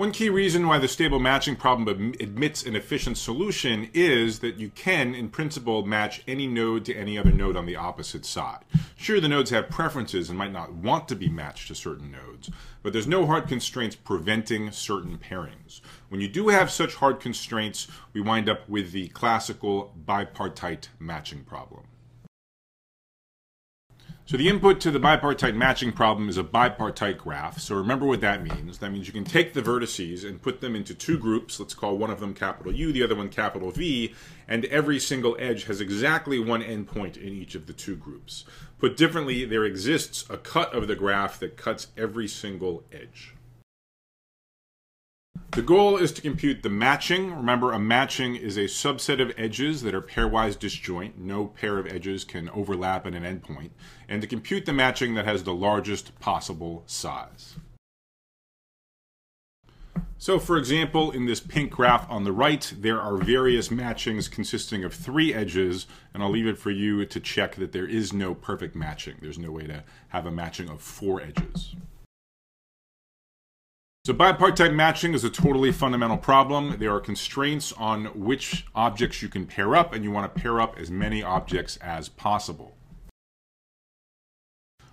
One key reason why the stable matching problem admits an efficient solution is that you can, in principle, match any node to any other node on the opposite side. Sure, the nodes have preferences and might not want to be matched to certain nodes, but there's no hard constraints preventing certain pairings. When you do have such hard constraints, we wind up with the classical bipartite matching problem. So the input to the bipartite matching problem is a bipartite graph. So remember what that means. That means you can take the vertices and put them into two groups. Let's call one of them capital U, the other one capital V, and every single edge has exactly one endpoint in each of the two groups. Put differently, there exists a cut of the graph that cuts every single edge. The goal is to compute the matching. Remember, a matching is a subset of edges that are pairwise disjoint. No pair of edges can overlap at an endpoint. And to compute the matching that has the largest possible size. So for example, in this pink graph on the right, there are various matchings consisting of three edges, and I'll leave it for you to check that there is no perfect matching. There's no way to have a matching of four edges. So bipartite matching is a totally fundamental problem. There are constraints on which objects you can pair up, and you want to pair up as many objects as possible.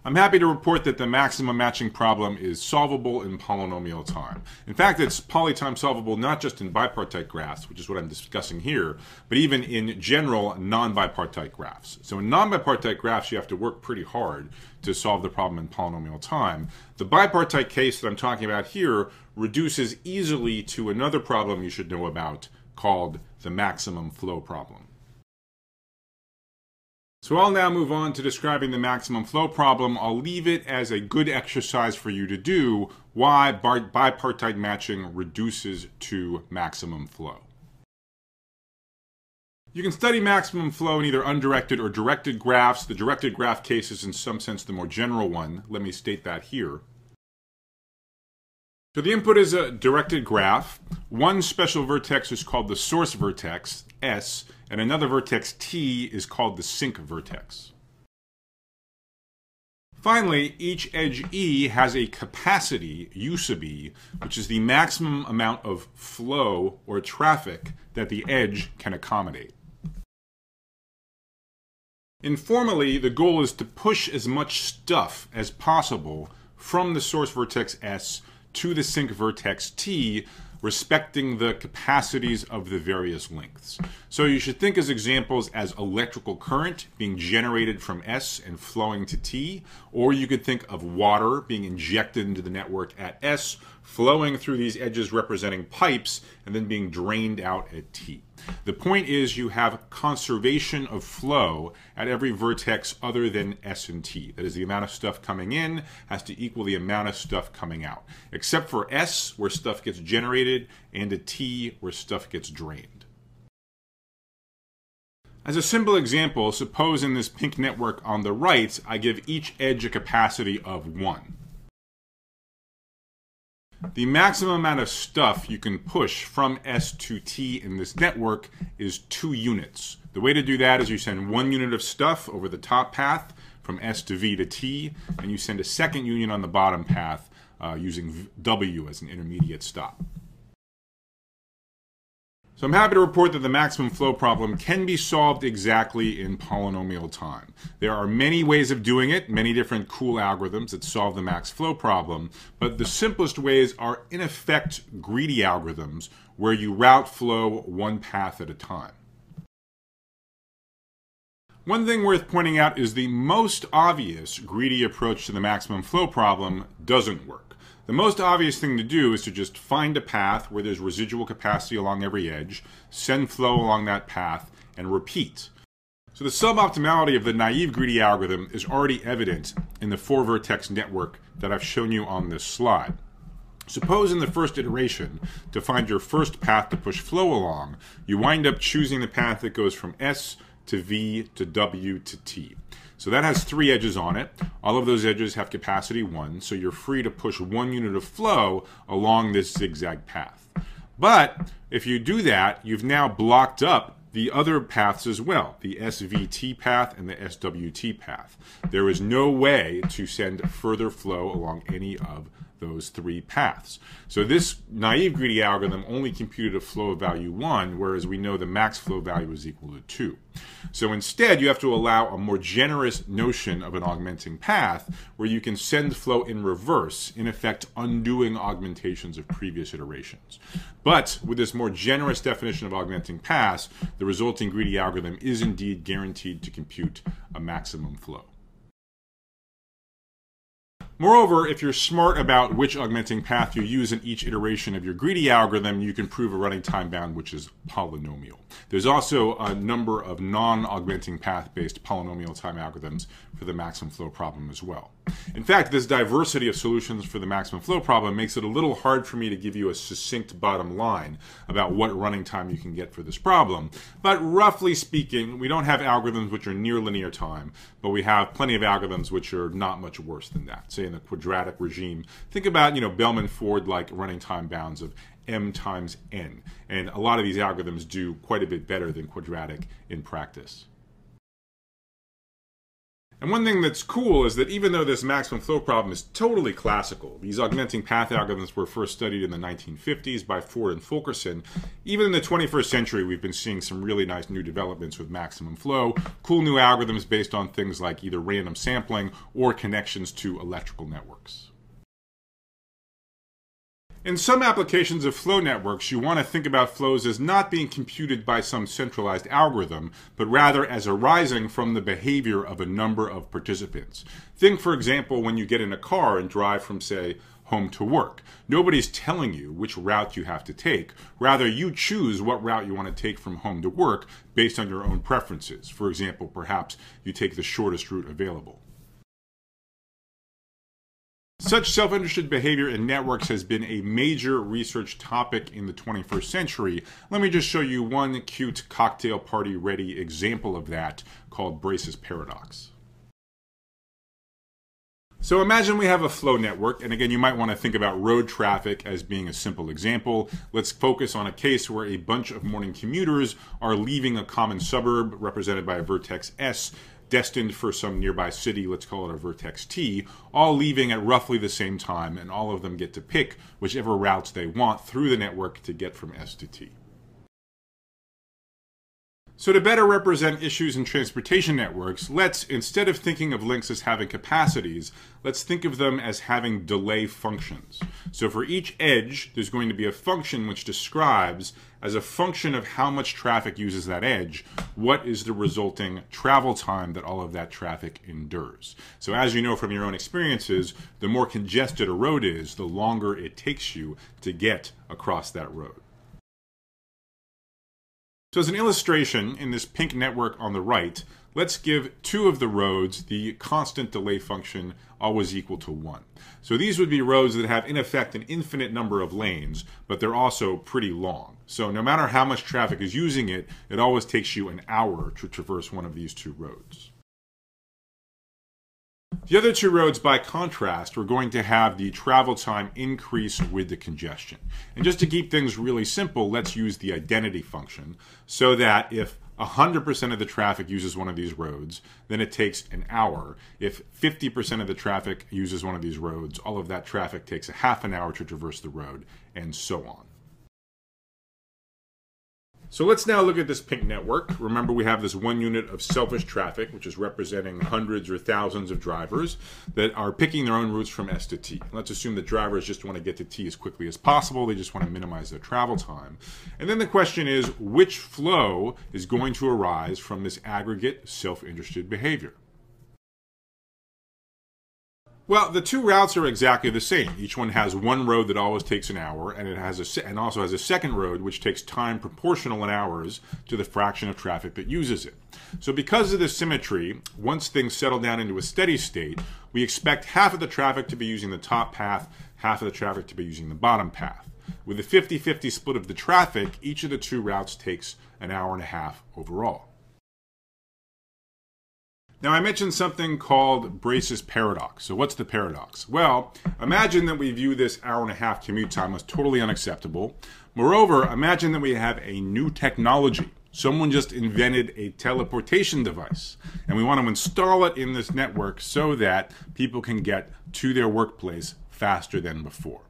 I'm happy to report that the maximum matching problem is solvable in polynomial time. In fact, it's polytime solvable not just in bipartite graphs, which is what I'm discussing here, but even in general non-bipartite graphs. So in non-bipartite graphs, you have to work pretty hard to solve the problem in polynomial time. The bipartite case that I'm talking about here reduces easily to another problem you should know about called the maximum flow problem. So I'll now move on to describing the maximum flow problem. I'll leave it as a good exercise for you to do why bipartite matching reduces to maximum flow. You can study maximum flow in either undirected or directed graphs. The directed graph case is in some sense the more general one. Let me state that here. So the input is a directed graph. One special vertex is called the source vertex, S, and another vertex, T, is called the sink vertex. Finally, each edge E has a capacity, U sub E, which is the maximum amount of flow or traffic that the edge can accommodate. Informally, the goal is to push as much stuff as possible from the source vertex S to the sink vertex T, respecting the capacities of the various links. So you should think as examples as electrical current being generated from S and flowing to T, or you could think of water being injected into the network at S, flowing through these edges representing pipes, and then being drained out at T. The point is you have conservation of flow at every vertex other than S and T. That is, the amount of stuff coming in has to equal the amount of stuff coming out, except for S, where stuff gets generated, and at T, where stuff gets drained. As a simple example, suppose in this pink network on the right, I give each edge a capacity of 1. The maximum amount of stuff you can push from S to T in this network is two units. The way to do that is you send one unit of stuff over the top path from S to V to T, and you send a second unit on the bottom path uh, using W as an intermediate stop. So I'm happy to report that the maximum flow problem can be solved exactly in polynomial time. There are many ways of doing it, many different cool algorithms that solve the max flow problem, but the simplest ways are in effect greedy algorithms where you route flow one path at a time. One thing worth pointing out is the most obvious greedy approach to the maximum flow problem doesn't work. The most obvious thing to do is to just find a path where there's residual capacity along every edge, send flow along that path, and repeat. So the suboptimality of the naive greedy algorithm is already evident in the four vertex network that I've shown you on this slide. Suppose in the first iteration, to find your first path to push flow along, you wind up choosing the path that goes from S to V to W to T. So that has three edges on it. All of those edges have capacity one, so you're free to push one unit of flow along this zigzag path. But if you do that, you've now blocked up the other paths as well, the SVT path and the SWT path. There is no way to send further flow along any of those three paths. So this naive greedy algorithm only computed a flow of value 1, whereas we know the max flow value is equal to 2. So instead, you have to allow a more generous notion of an augmenting path where you can send flow in reverse, in effect undoing augmentations of previous iterations. But with this more generous definition of augmenting paths, the resulting greedy algorithm is indeed guaranteed to compute a maximum flow. Moreover, if you're smart about which augmenting path you use in each iteration of your greedy algorithm, you can prove a running time bound which is polynomial. There's also a number of non-augmenting path-based polynomial time algorithms for the maximum flow problem as well. In fact, this diversity of solutions for the maximum flow problem makes it a little hard for me to give you a succinct bottom line about what running time you can get for this problem. But roughly speaking, we don't have algorithms which are near linear time, but we have plenty of algorithms which are not much worse than that. In the quadratic regime, think about, you know, Bellman-Ford like running time bounds of m times n. And a lot of these algorithms do quite a bit better than quadratic in practice. And one thing that's cool is that even though this maximum flow problem is totally classical, these augmenting path algorithms were first studied in the 1950s by Ford and Fulkerson, even in the 21st century we've been seeing some really nice new developments with maximum flow, cool new algorithms based on things like either random sampling or connections to electrical networks. In some applications of flow networks, you want to think about flows as not being computed by some centralized algorithm, but rather as arising from the behavior of a number of participants. Think, for example, when you get in a car and drive from, say, home to work. Nobody's telling you which route you have to take. Rather, you choose what route you want to take from home to work based on your own preferences. For example, perhaps you take the shortest route available. Such self-interested behavior in networks has been a major research topic in the 21st century. Let me just show you one cute cocktail party ready example of that called Braess's paradox. So imagine we have a flow network, and again, you might want to think about road traffic as being a simple example. Let's focus on a case where a bunch of morning commuters are leaving a common suburb represented by a vertex S destined for some nearby city, let's call it a vertex T, all leaving at roughly the same time, and all of them get to pick whichever routes they want through the network to get from S to T. So to better represent issues in transportation networks, let's, instead of thinking of links as having capacities, let's think of them as having delay functions. So for each edge, there's going to be a function which describes, as a function of how much traffic uses that edge, what is the resulting travel time that all of that traffic endures. So as you know from your own experiences, the more congested a road is, the longer it takes you to get across that road. So as an illustration, in this pink network on the right, let's give two of the roads the constant delay function always equal to 1. So these would be roads that have in effect an infinite number of lanes, but they're also pretty long. So no matter how much traffic is using it, it always takes you an hour to traverse one of these two roads. The other two roads, by contrast, we're going to have the travel time increase with the congestion. And just to keep things really simple, let's use the identity function so that if 100% of the traffic uses one of these roads, then it takes an hour. If 50% of the traffic uses one of these roads, all of that traffic takes a half an hour to traverse the road, and so on. So let's now look at this pink network. Remember, we have this one unit of selfish traffic, which is representing hundreds or thousands of drivers that are picking their own routes from S to T. Let's assume that drivers just want to get to T as quickly as possible. They just want to minimize their travel time. And then the question is, which flow is going to arise from this aggregate self-interested behavior? Well, the two routes are exactly the same. Each one has one road that always takes an hour, and it has a and also has a second road which takes time proportional in hours to the fraction of traffic that uses it. So because of this symmetry, once things settle down into a steady state, we expect half of the traffic to be using the top path, half of the traffic to be using the bottom path. With a 50-50 split of the traffic, each of the two routes takes an hour and a half overall. Now, I mentioned something called Braess's paradox. So, what's the paradox? Well, imagine that we view this hour and a half commute time as totally unacceptable. Moreover, imagine that we have a new technology. Someone just invented a teleportation device, and we want to install it in this network so that people can get to their workplace faster than before.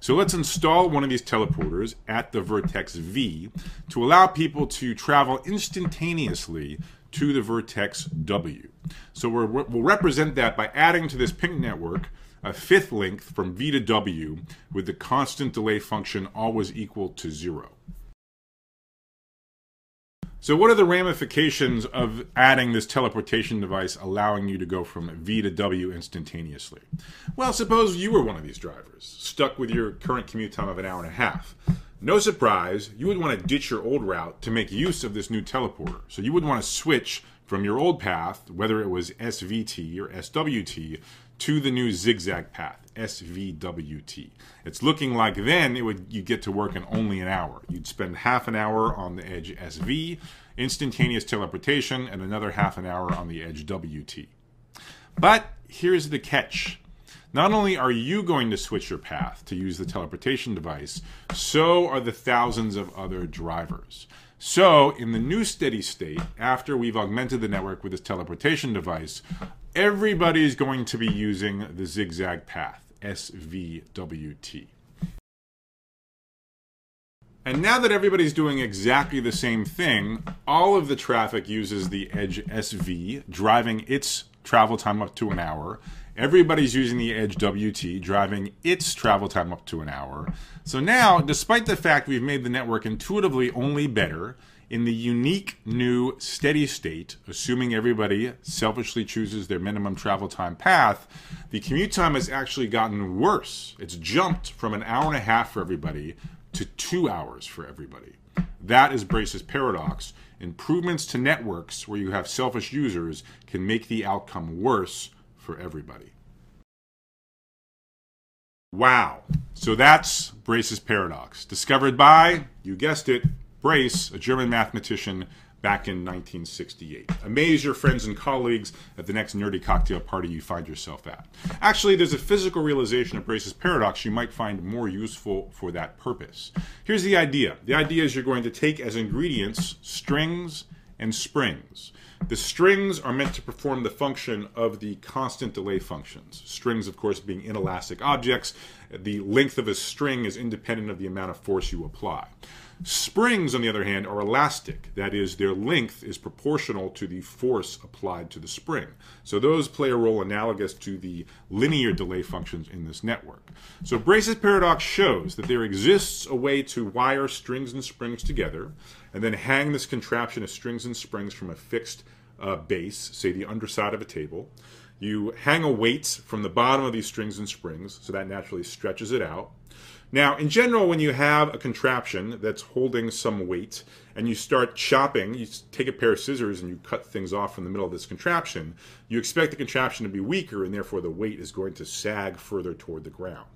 So let's install one of these teleporters at the vertex V to allow people to travel instantaneously to the vertex W. So we will represent that by adding to this pink network a fifth link from V to W with the constant delay function always equal to zero. So what are the ramifications of adding this teleportation device allowing you to go from V to W instantaneously? Well, suppose you were one of these drivers, stuck with your current commute time of an hour and a half. No surprise, you would want to ditch your old route to make use of this new teleporter. So you would want to switch from your old path, whether it was SVT or SWT, to the new zigzag path, SVWT. It's looking like then it would you get to work in only an hour. You'd spend half an hour on the edge SV, instantaneous teleportation, and another half an hour on the edge WT. But here's the catch. Not only are you going to switch your path to use the teleportation device, so are the thousands of other drivers. So, in the new steady state, after we've augmented the network with this teleportation device, everybody's going to be using the zigzag path, SVWT. And now that everybody's doing exactly the same thing, all of the traffic uses the Edge SV, driving its travel time up to an hour. Everybody's using the Edge WT, driving its travel time up to an hour. So now, despite the fact we've made the network intuitively only better, in the unique new steady state, assuming everybody selfishly chooses their minimum travel time path, the commute time has actually gotten worse. It's jumped from an hour and a half for everybody to two hours for everybody. That is Braess's paradox. Improvements to networks where you have selfish users can make the outcome worse for everybody. Wow. So that's Braess's paradox, discovered by, you guessed it, Braess, a German mathematician back in 1968. Amaze your friends and colleagues at the next nerdy cocktail party you find yourself at. Actually, there's a physical realization of Braess's paradox you might find more useful for that purpose. Here's the idea. The idea is you're going to take as ingredients strings and springs. The strings are meant to perform the function of the constant delay functions. Strings, of course, being inelastic objects. The length of a string is independent of the amount of force you apply. Springs, on the other hand, are elastic. That is, their length is proportional to the force applied to the spring. So those play a role analogous to the linear delay functions in this network. So Braess's paradox shows that there exists a way to wire strings and springs together and then hang this contraption of strings and springs from a fixed uh, base, say the underside of a table. You hang a weight from the bottom of these strings and springs, so that naturally stretches it out. Now, in general, when you have a contraption that's holding some weight and you start chopping, you take a pair of scissors and you cut things off from the middle of this contraption, you expect the contraption to be weaker and therefore the weight is going to sag further toward the ground.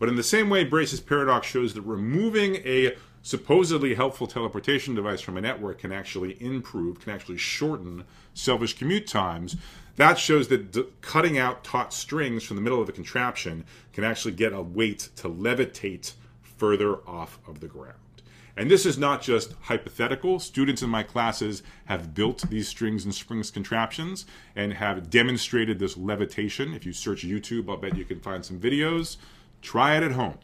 But in the same way, Braess's paradox shows that removing a supposedly helpful teleportation device from a network can actually improve, can actually shorten selfish commute times. That shows that cutting out taut strings from the middle of the contraption can actually get a weight to levitate further off of the ground. And this is not just hypothetical. Students in my classes have built these strings and springs contraptions and have demonstrated this levitation. If you search YouTube, I'll bet you can find some videos. Try it at home.